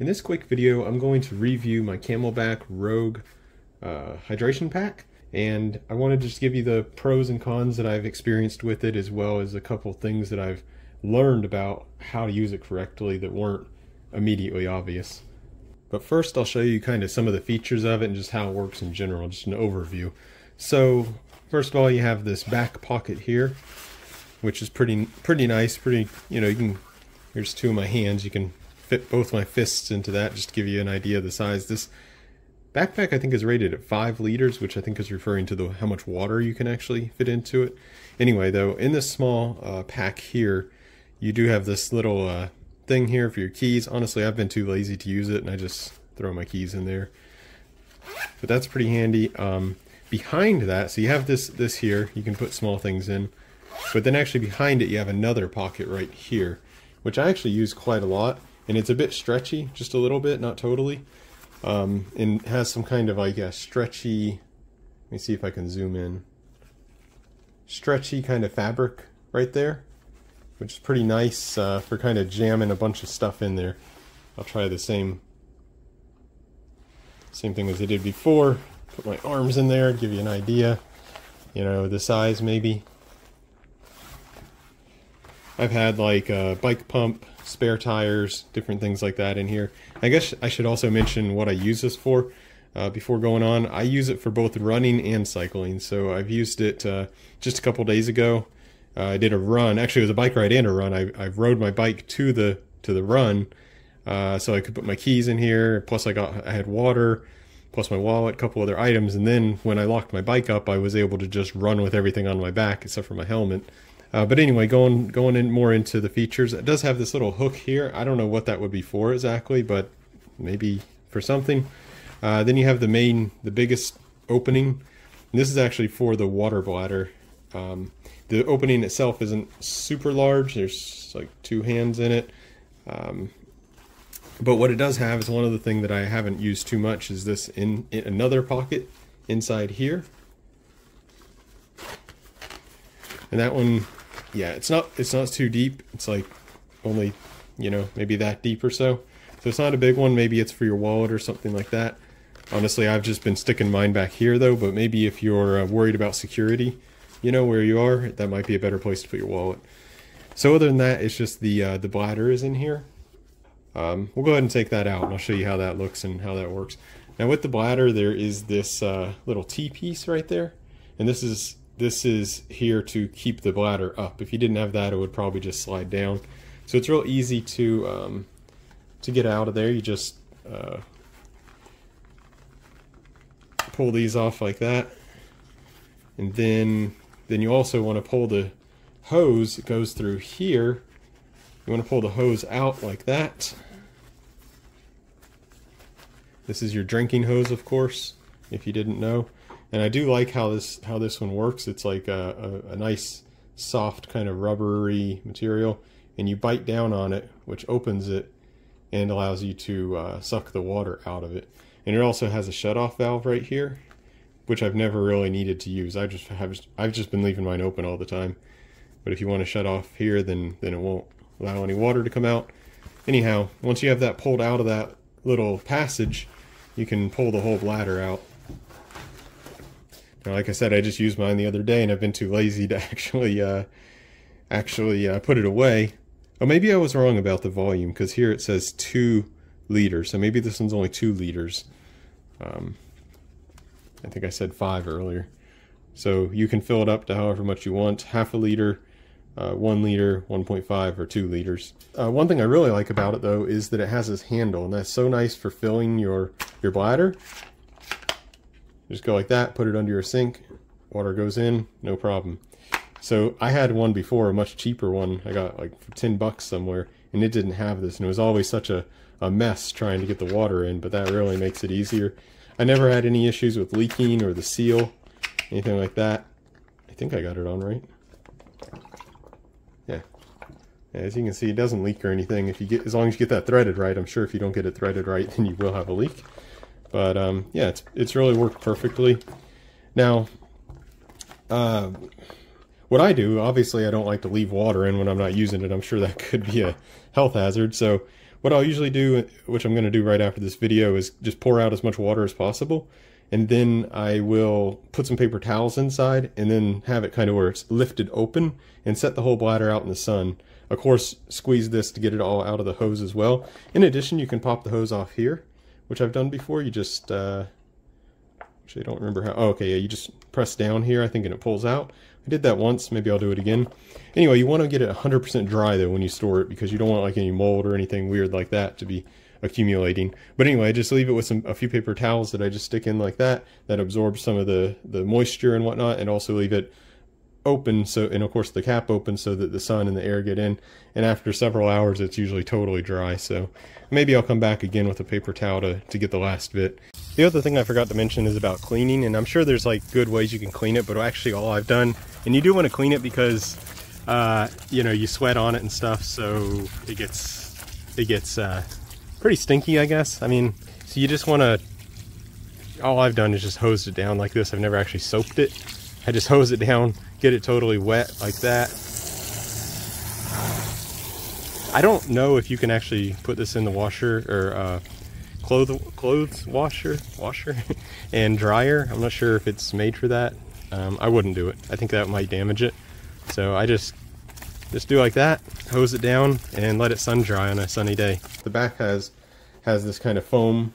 In this quick video, I'm going to review my CamelBak Rogue uh, hydration pack, and I want to just give you the pros and cons that I've experienced with it, as well as a couple things that I've learned about how to use it correctly that weren't immediately obvious. But first, I'll show you kind of some of the features of it and just how it works in general, just an overview. So, first of all, you have this back pocket here, which is pretty pretty nice. Pretty, you know, you can. Here's two of my hands. You can fit both my fists into that just to give you an idea of the size. This backpack I think is rated at five liters, which I think is referring to the how much water you can actually fit into it. Anyway, though, in this small uh, pack here, you do have this little uh, thing here for your keys. Honestly, I've been too lazy to use it, and I just throw my keys in there. But that's pretty handy. Um, behind that, so you have this this here, you can put small things in. But then actually behind it, you have another pocket right here, which I actually use quite a lot and it's a bit stretchy, just a little bit, not totally. Um, and has some kind of like a stretchy. Let me see if I can zoom in. Stretchy kind of fabric right there, which is pretty nice uh, for kind of jamming a bunch of stuff in there. I'll try the same same thing as I did before. Put my arms in there, give you an idea. You know, the size maybe. I've had like a bike pump, spare tires, different things like that in here. I guess I should also mention what I use this for uh, before going on. I use it for both running and cycling. So I've used it uh, just a couple days ago. Uh, I did a run. Actually, it was a bike ride and a run. I, I rode my bike to the to the run, uh, so I could put my keys in here. Plus, I got I had water, plus my wallet, a couple other items. And then when I locked my bike up, I was able to just run with everything on my back except for my helmet. Uh, but anyway, going going in more into the features, it does have this little hook here. I don't know what that would be for exactly, but maybe for something. Uh, then you have the main, the biggest opening. And this is actually for the water bladder. Um, the opening itself isn't super large. There's like two hands in it. Um, but what it does have is one of the things that I haven't used too much is this in, in another pocket inside here. And that one yeah, it's not it's not too deep. It's like only, you know, maybe that deep or so. So it's not a big one. Maybe it's for your wallet or something like that. Honestly, I've just been sticking mine back here though, but maybe if you're uh, worried about security, you know, where you are, that might be a better place to put your wallet. So other than that, it's just the uh, the bladder is in here. Um, we'll go ahead and take that out and I'll show you how that looks and how that works. Now with the bladder, there is this uh, little T-piece right there. And this is this is here to keep the bladder up. If you didn't have that, it would probably just slide down. So it's real easy to um, to get out of there. You just uh, pull these off like that, and then then you also want to pull the hose. It goes through here. You want to pull the hose out like that. This is your drinking hose, of course, if you didn't know. And I do like how this how this one works. It's like a, a, a nice soft kind of rubbery material, and you bite down on it, which opens it and allows you to uh, suck the water out of it. And it also has a shut-off valve right here, which I've never really needed to use. I just have I've just been leaving mine open all the time. But if you want to shut off here, then then it won't allow any water to come out. Anyhow, once you have that pulled out of that little passage, you can pull the whole bladder out like I said, I just used mine the other day, and I've been too lazy to actually uh, actually uh, put it away. Oh, maybe I was wrong about the volume because here it says two liters, so maybe this one's only two liters. Um, I think I said five earlier. So you can fill it up to however much you want, half a liter, uh, one liter, 1.5, or two liters. Uh, one thing I really like about it though is that it has this handle, and that's so nice for filling your your bladder just go like that, put it under your sink, water goes in, no problem. So I had one before, a much cheaper one. I got like for 10 bucks somewhere, and it didn't have this, and it was always such a, a mess trying to get the water in, but that really makes it easier. I never had any issues with leaking or the seal, anything like that. I think I got it on right. Yeah. yeah. As you can see, it doesn't leak or anything. If you get, as long as you get that threaded right, I'm sure if you don't get it threaded right, then you will have a leak. But um, yeah, it's it's really worked perfectly. Now, uh, what I do, obviously, I don't like to leave water in when I'm not using it. I'm sure that could be a health hazard. So what I'll usually do, which I'm going to do right after this video, is just pour out as much water as possible. And then I will put some paper towels inside and then have it kind of where it's lifted open and set the whole bladder out in the sun. Of course, squeeze this to get it all out of the hose as well. In addition, you can pop the hose off here, which I've done before. You just, uh, actually I don't remember how, oh, okay, yeah, you just press down here, I think, and it pulls out. I did that once, maybe I'll do it again. Anyway, you want to get it 100% dry though when you store it because you don't want like any mold or anything weird like that to be accumulating. But anyway, I just leave it with some a few paper towels that I just stick in like that that absorbs some of the the moisture and whatnot, and also leave it open so and of course the cap open so that the sun and the air get in. And after several hours it's usually totally dry so maybe I'll come back again with a paper towel to, to get the last bit. The other thing I forgot to mention is about cleaning and I'm sure there's like good ways you can clean it but actually all I've done and you do want to clean it because uh, you know you sweat on it and stuff so it gets it gets uh, pretty stinky I guess. I mean so you just want to all I've done is just hosed it down like this. I've never actually soaped it I just hose it down get it totally wet like that. I don't know if you can actually put this in the washer or uh, clothes clothes washer washer and dryer. I'm not sure if it's made for that. Um, I wouldn't do it. I think that might damage it. So I just just do like that, hose it down, and let it sun dry on a sunny day. The back has has this kind of foam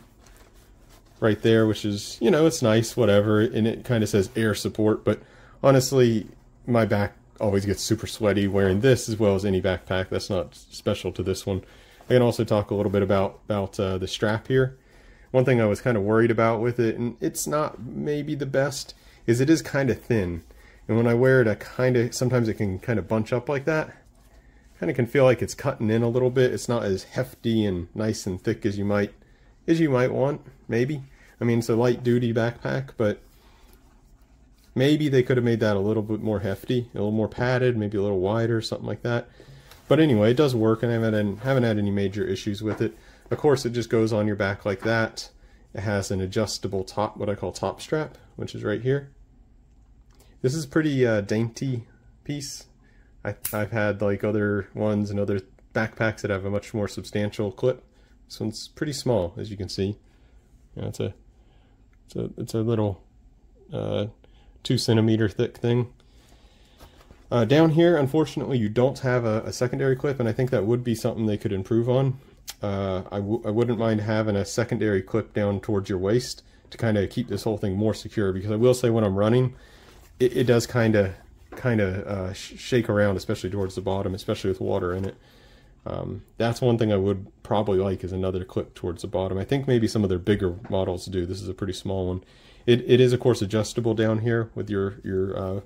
right there, which is you know it's nice, whatever, and it kind of says air support, but honestly, my back always gets super sweaty wearing this as well as any backpack. That's not special to this one. I can also talk a little bit about, about uh, the strap here. One thing I was kind of worried about with it, and it's not maybe the best, is it is kind of thin. And when I wear it, I kind of, sometimes it can kind of bunch up like that. Kind of can feel like it's cutting in a little bit. It's not as hefty and nice and thick as you might, as you might want, maybe. I mean, it's a light duty backpack, but Maybe they could have made that a little bit more hefty, a little more padded, maybe a little wider, something like that. But anyway, it does work, and I haven't, haven't had any major issues with it. Of course, it just goes on your back like that. It has an adjustable top, what I call top strap, which is right here. This is pretty uh, dainty piece. I, I've had like other ones and other backpacks that have a much more substantial clip. This one's pretty small, as you can see. Yeah, it's a, it's a, it's a little uh, two centimeter thick thing. Uh, down here, unfortunately, you don't have a, a, secondary clip, and I think that would be something they could improve on. Uh, I w I wouldn't mind having a secondary clip down towards your waist to kind of keep this whole thing more secure, because I will say when I'm running, it, it does kind of kind of uh, sh shake around, especially towards the bottom, especially with water in it. Um, that's one thing I would probably like is another clip towards the bottom. I think maybe some of their bigger models do. This is a pretty small one. It, it is, of course, adjustable down here with your, your uh,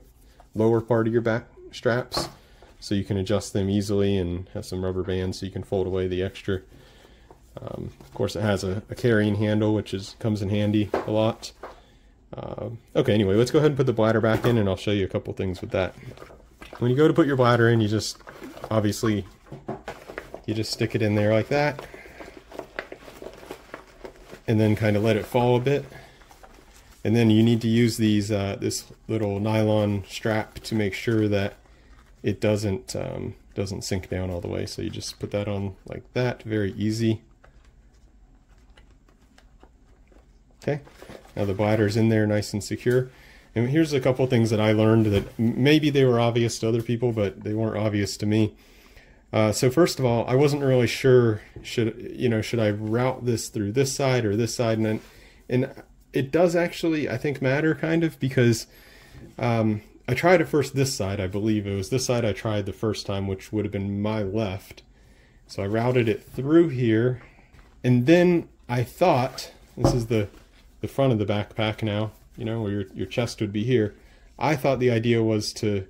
lower part of your back straps. So you can adjust them easily and have some rubber bands so you can fold away the extra. Um, of course, it has a, a, carrying handle, which is comes in handy a lot. Uh, okay, anyway, let's go ahead and put the bladder back in, and I'll show you a couple things with that. When you go to put your bladder in, you just, obviously, you just stick it in there like that. And then kind of let it fall a bit. And then you need to use these uh, this little nylon strap to make sure that it doesn't um, doesn't sink down all the way. So you just put that on like that, very easy. Okay, now the bladder's in there nice and secure. And here's a couple things that I learned that maybe they were obvious to other people, but they weren't obvious to me. Uh, so first of all, I wasn't really sure should you know should I route this through this side or this side, and and it does actually, I think, matter kind of because um, I tried at first this side, I believe. It was this side I tried the first time, which would have been my left. So I routed it through here. And then I thought, this is the, the front of the backpack now, you know, where your, your chest would be here. I thought the idea was to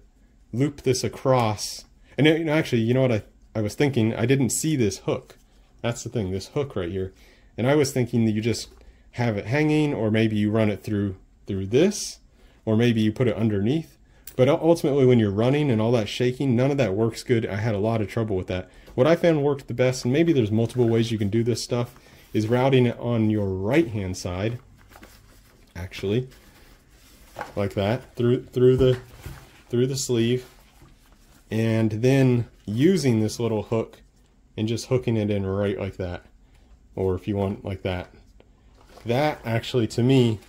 loop this across. And you know, actually, you know what I, I was thinking? I didn't see this hook. That's the thing, this hook right here. And I was thinking that you just have it hanging or maybe you run it through through this or maybe you put it underneath but ultimately when you're running and all that shaking none of that works good I had a lot of trouble with that what I found worked the best and maybe there's multiple ways you can do this stuff is routing it on your right hand side actually like that through through the through the sleeve and then using this little hook and just hooking it in right like that. Or if you want like that. That actually, to me,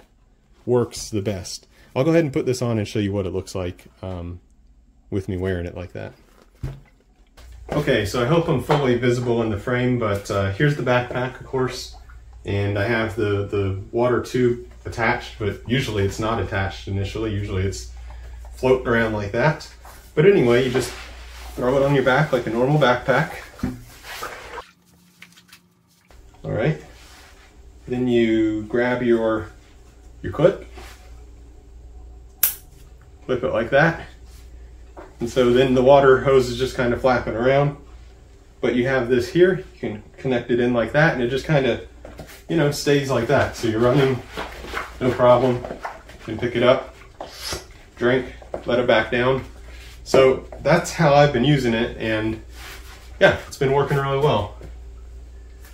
works the best. I'll go ahead and put this on and show you what it looks like um, with me wearing it like that. Okay, so I hope I'm fully visible in the frame, but uh, here's the backpack, of course, and I have the, the water tube attached, but usually it's not attached initially. Usually it's floating around like that. But anyway, you just throw it on your back like a normal backpack. All right. Then you grab your, your clip, clip it like that. And so then the water hose is just kind of flapping around. But you have this here, you can connect it in like that and it just kind of, you know, stays like that. So you're running, no problem. You can pick it up, drink, let it back down. So that's how I've been using it and yeah, it's been working really well.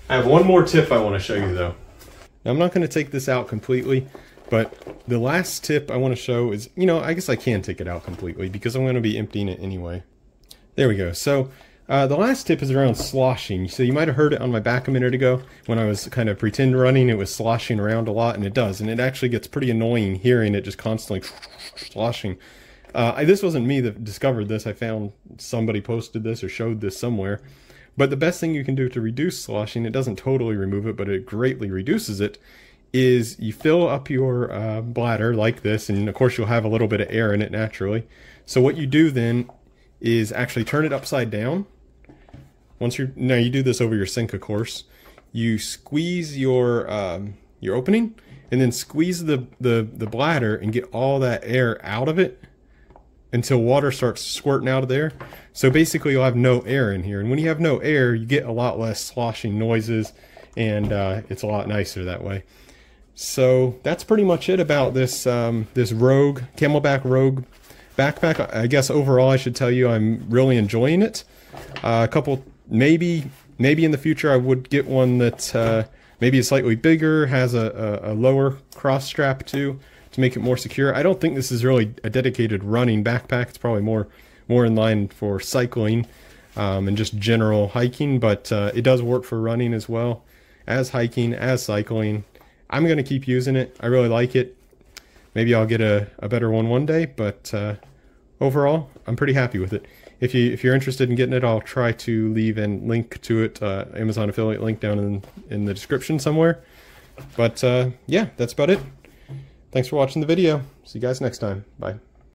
I have one more tip I want to show you though. Now I'm not going to take this out completely, but the last tip I want to show is, you know, I guess I can take it out completely because I'm going to be emptying it anyway. There we go. So uh, the last tip is around sloshing. So you might have heard it on my back a minute ago when I was kind of pretend running. It was sloshing around a lot, and it does. And it actually gets pretty annoying hearing it just constantly sloshing. Uh, this wasn't me that discovered this. I found somebody posted this or showed this somewhere. But the best thing you can do to reduce sloshing, it doesn't totally remove it, but it greatly reduces it, is you fill up your uh, bladder like this, and of course you'll have a little bit of air in it naturally. So what you do then is actually turn it upside down. Once you're now you do this over your sink, of course. You squeeze your um, your opening, and then squeeze the, the the bladder and get all that air out of it until water starts squirting out of there. So basically you'll have no air in here. And when you have no air, you get a lot less sloshing noises and uh, it's a lot nicer that way. So that's pretty much it about this um, this Rogue, CamelBak Rogue backpack. I guess overall I should tell you I'm really enjoying it. Uh, a couple, maybe maybe in the future I would get one that uh, maybe is slightly bigger, has a, a, a lower cross strap too to make it more secure. I don't think this is really a dedicated running backpack. It's probably more more in line for cycling um, and just general hiking, but uh, it does work for running as well as hiking, as cycling. I'm going to keep using it. I really like it. Maybe I'll get a, a better one one day, but uh, overall, I'm pretty happy with it. If you if you're interested in getting it, I'll try to leave a link to it, uh, Amazon affiliate link down in in the description somewhere. But uh, yeah, that's about it. Thanks for watching the video. See you guys next time. Bye.